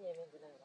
Yeah.